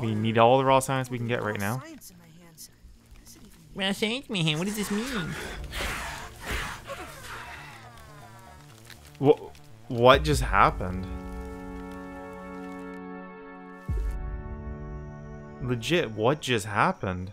We need all the raw science we can get right now. Science in my hand? Man. What does this mean? What? What just happened? Legit, what just happened?